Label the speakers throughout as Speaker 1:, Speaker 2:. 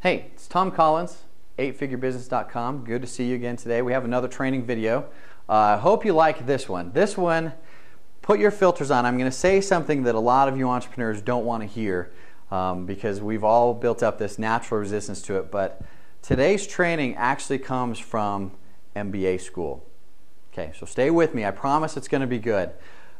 Speaker 1: Hey, it's Tom Collins, 8figurebusiness.com. Good to see you again today. We have another training video. I uh, hope you like this one. This one, put your filters on. I'm going to say something that a lot of you entrepreneurs don't want to hear um, because we've all built up this natural resistance to it. But today's training actually comes from MBA school. Okay, so stay with me. I promise it's going to be good.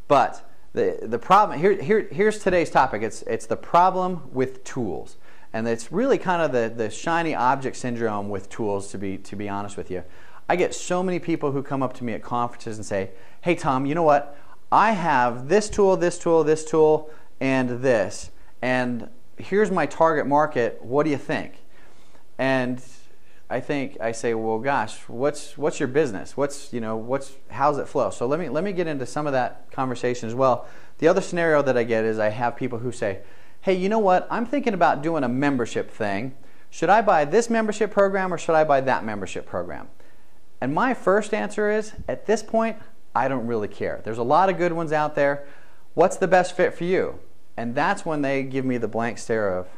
Speaker 1: But the, the problem, here, here, here's today's topic. It's, it's the problem with tools. And it's really kind of the, the shiny object syndrome with tools, to be, to be honest with you. I get so many people who come up to me at conferences and say, hey, Tom, you know what? I have this tool, this tool, this tool, and this. And here's my target market. What do you think? And I think I say, well, gosh, what's what's your business? What's you know what's how's it flow? So let me let me get into some of that conversation as well. The other scenario that I get is I have people who say, hey, you know what? I'm thinking about doing a membership thing. Should I buy this membership program or should I buy that membership program? And my first answer is at this point, I don't really care. There's a lot of good ones out there. What's the best fit for you? And that's when they give me the blank stare of,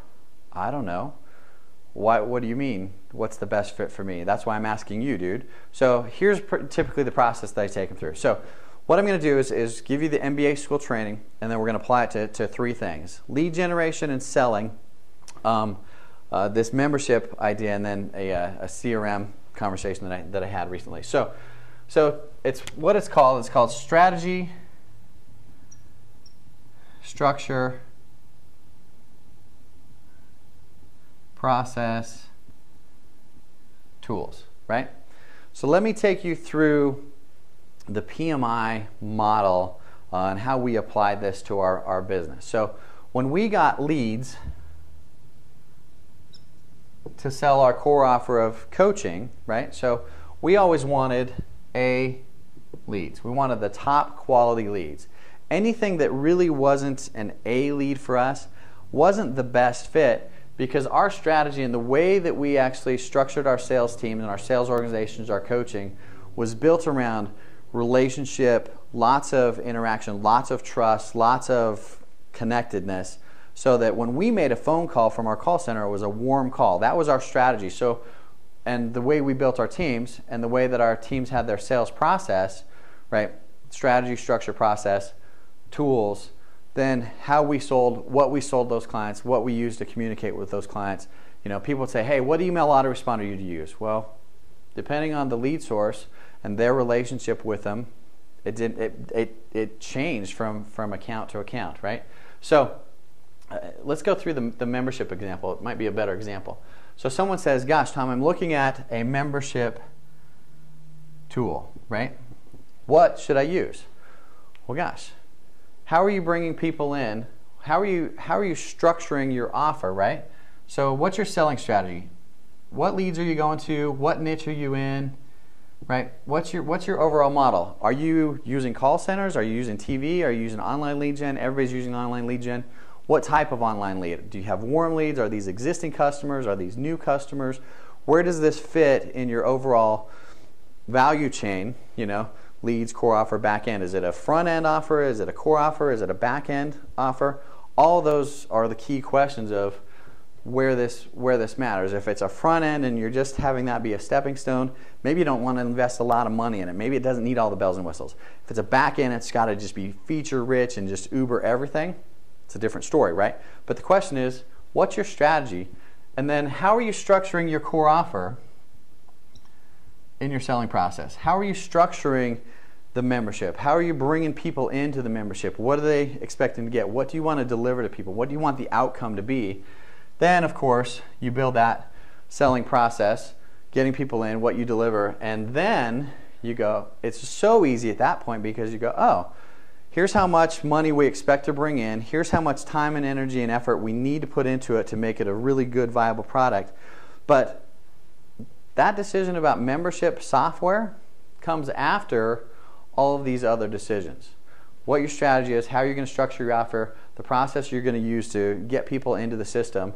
Speaker 1: I don't know. What, what do you mean? What's the best fit for me? That's why I'm asking you, dude. So here's typically the process that I take them through. So what I'm going to do is, is give you the MBA school training, and then we're going to apply it to, to three things. Lead generation and selling, um, uh, this membership idea, and then a, uh, a, CRM conversation that I, that I had recently. So, so it's what it's called. It's called strategy, structure, process, tools, right? So let me take you through the PMI model uh, and how we apply this to our, our business. So when we got leads to sell our core offer of coaching, right? So we always wanted A leads. We wanted the top quality leads. Anything that really wasn't an A lead for us wasn't the best fit because our strategy and the way that we actually structured our sales team and our sales organizations, our coaching, was built around relationship, lots of interaction, lots of trust, lots of connectedness, so that when we made a phone call from our call center, it was a warm call. That was our strategy. So, and the way we built our teams and the way that our teams had their sales process, right? Strategy, structure, process, tools, then how we sold, what we sold those clients, what we used to communicate with those clients. You know, people would say, hey, what email autoresponder do you use? Well, depending on the lead source, and their relationship with them, it did it it, it changed from from account to account, right? So uh, let's go through the, the membership example. It might be a better example. So someone says, "Gosh, Tom, I'm looking at a membership tool, right? What should I use?" Well, gosh, how are you bringing people in? How are you how are you structuring your offer, right? So what's your selling strategy? What leads are you going to? What niche are you in? right? What's your what's your overall model? Are you using call centers? Are you using TV? Are you using online lead gen? Everybody's using online lead gen. What type of online lead? Do you have warm leads? Are these existing customers? Are these new customers? Where does this fit in your overall value chain? You know, leads, core offer, back end. Is it a front end offer? Is it a core offer? Is it a back end offer? All those are the key questions of where this where this matters. If it's a front end and you're just having that be a stepping stone, maybe you don't want to invest a lot of money in it. Maybe it doesn't need all the bells and whistles. If it's a back end, it's got to just be feature rich and just uber everything. It's a different story, right? But the question is, what's your strategy? And then how are you structuring your core offer in your selling process? How are you structuring the membership? How are you bringing people into the membership? What are they expecting to get? What do you want to deliver to people? What do you want the outcome to be? Then, of course, you build that selling process, getting people in, what you deliver, and then you go, it's so easy at that point because you go, oh, here's how much money we expect to bring in, here's how much time and energy and effort we need to put into it to make it a really good, viable product. But that decision about membership software comes after all of these other decisions. What your strategy is, how you're going to structure your offer, the process you're going to use to get people into the system,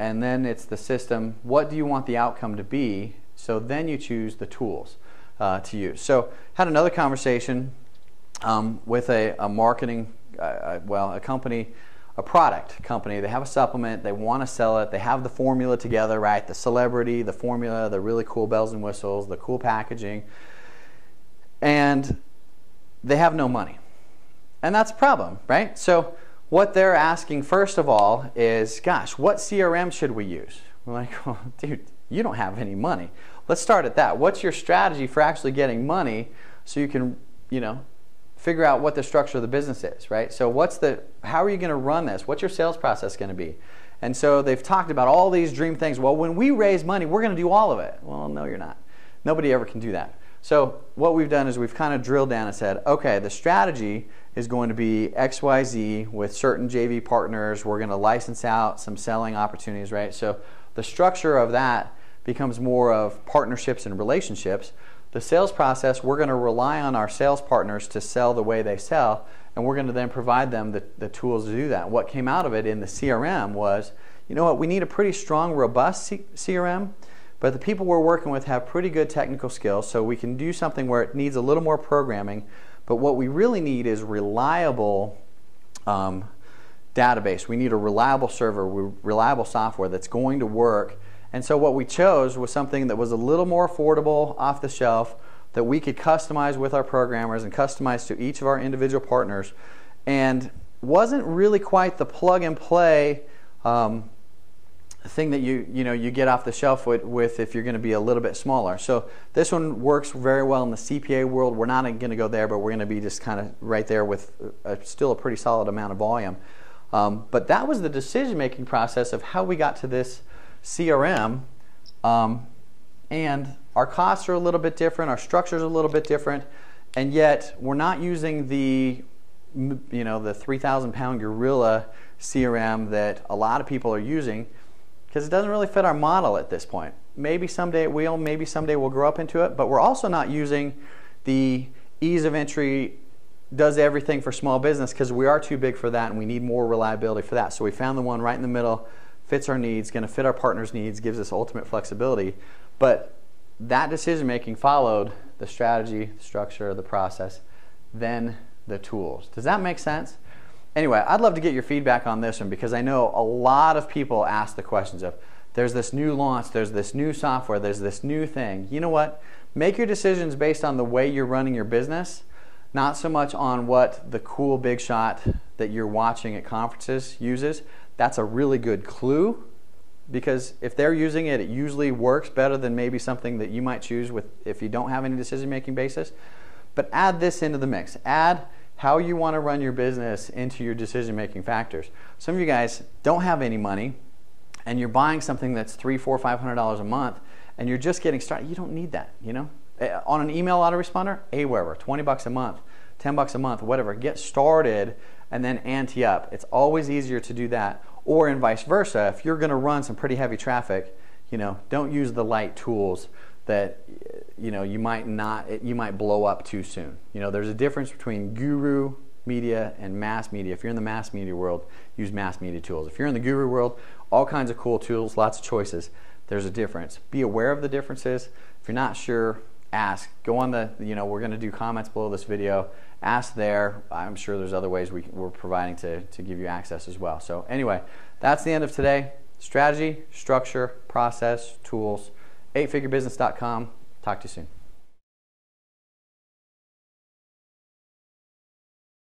Speaker 1: and then it's the system. What do you want the outcome to be? So then you choose the tools uh, to use. So had another conversation um, with a, a marketing, uh, uh well, a company, a product company, they have a supplement, they want to sell it, they have the formula together, right? The celebrity, the formula, the really cool bells and whistles, the cool packaging, and they have no money. And that's a problem, right? So, what they're asking, first of all, is gosh, what CRM should we use? We're like, well, dude, you don't have any money. Let's start at that. What's your strategy for actually getting money so you can, you know, figure out what the structure of the business is, right? So what's the how are you going to run this? What's your sales process going to be? And so they've talked about all these dream things. Well, when we raise money, we're going to do all of it. Well, no, you're not. Nobody ever can do that. So what we've done is we've kind of drilled down and said, okay, the strategy is going to be XYZ with certain JV partners. We're going to license out some selling opportunities, right? So the structure of that becomes more of partnerships and relationships. The sales process, we're going to rely on our sales partners to sell the way they sell, and we're going to then provide them the, the tools to do that. What came out of it in the CRM was, you know what, we need a pretty strong, robust C- CRM, but the people we're working with have pretty good technical skills, so we can do something where it needs a little more programming, but what we really need is reliable um, database. We need a reliable server, reliable software that's going to work and so what we chose was something that was a little more affordable off the shelf that we could customize with our programmers and customize to each of our individual partners and wasn't really quite the plug and play um, thing that you you know you get off the shelf with, with if you're going to be a little bit smaller. So this one works very well in the CPA world. We're not going to go there, but we're going to be just kind of right there with a, still a pretty solid amount of volume. Um, but that was the decision making process of how we got to this CRM, um, and our costs are a little bit different, our structure is a little bit different, and yet we're not using the you know the 3,000 pound gorilla CRM that a lot of people are using because it doesn't really fit our model at this point. Maybe someday it will, maybe someday we'll grow up into it, but we're also not using the ease of entry does everything for small business because we are too big for that and we need more reliability for that. So we found the one right in the middle fits our needs, going to fit our partner's needs, gives us ultimate flexibility. But that decision making followed the strategy, the structure, the process, then the tools. Does that make sense? Anyway, I'd love to get your feedback on this one because I know a lot of people ask the questions of there's this new launch, there's this new software, there's this new thing. You know what? Make your decisions based on the way you're running your business, not so much on what the cool big shot that you're watching at conferences uses that's a really good clue because if they're using it, it usually works better than maybe something that you might choose with if you don't have any decision making basis. But add this into the mix. Add how you want to run your business into your decision making factors. Some of you guys don't have any money and you're buying something that's three, four, five hundred dollars a month and you're just getting started. You don't need that, you know? Eh, on an email autoresponder, Aweber, 20 bucks a month, 10 bucks a month, whatever. Get started and then ante up. It's always easier to do that or in vice versa, if you're going to run some pretty heavy traffic, you know, don't use the light tools that you know you might not you might blow up too soon. You know, there's a difference between guru media and mass media. If you're in the mass media world, use mass media tools. If you're in the guru world, all kinds of cool tools, lots of choices. There's a difference. Be aware of the differences. If you're not sure, ask. Go on the, you know, we're going to do comments below this video ask there. I'm sure there's other ways we, we're providing to, to give you access as well. So anyway, that's the end of today. Strategy, structure, process, tools, eightfigurebusiness.com. Talk to you soon.